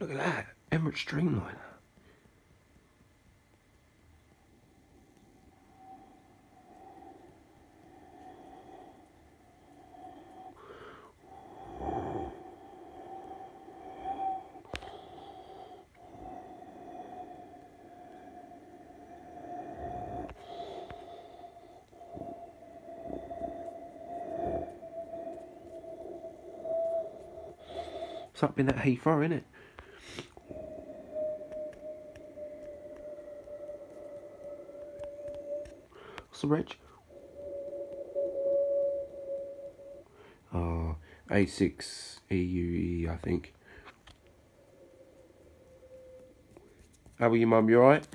Look at that. Emirates Dreamliner. It's up in that Heathrow, isn't it? Reg? Oh, uh, A6 AUE, I think. How are you, mum? You alright?